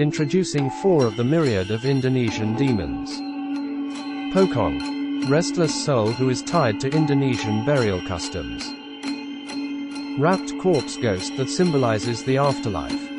Introducing four of the myriad of Indonesian demons. Pocong. Restless soul who is tied to Indonesian burial customs. Wrapped corpse ghost that symbolizes the afterlife.